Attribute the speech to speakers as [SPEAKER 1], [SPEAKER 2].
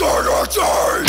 [SPEAKER 1] Eternity